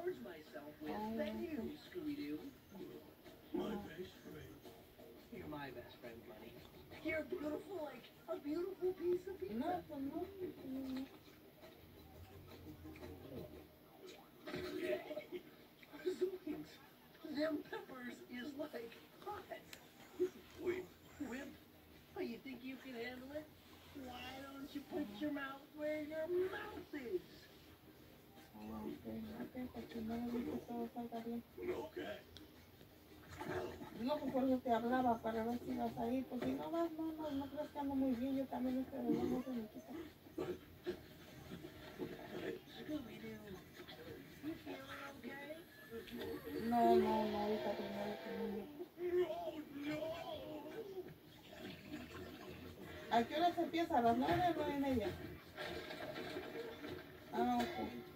gorge myself with oh. than you, Scooby-Doo. My best friend. You're my best friend, buddy. You're beautiful like a beautiful piece of pizza. No, pues no. Zoinks. Them peppers is like hot. Wait, Whip, oh, you think you can handle it? Why don't you put your mouth where your mouth is? No pues por eso te hablaba, para ver si vas a ir. Pues si no vas, no, no, no crees que ando muy bien. Yo también estoy de no se me quita. No, no, no, ahorita primero bien. ¿A qué hora se empieza? ¿A las nueve o nueve y media? Ah, ok.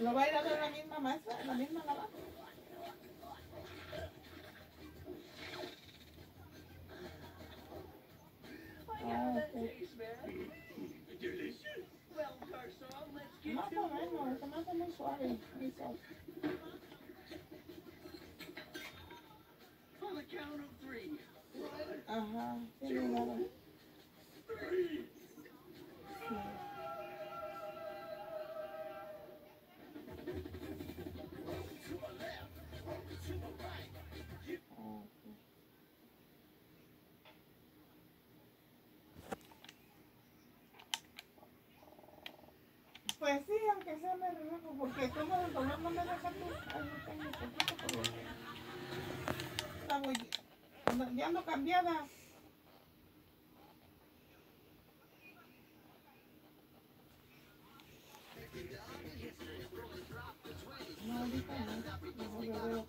¿Lo va a ir a ver la misma maestra? ¿La misma? How Ah, Más o menos, se me hace muy suave. muy suave. On Pues sí, aunque sea me relajo, porque como el dolor no me deja tengo poquito Ya ando cambiada. No, ahorita no. Mejor yo veo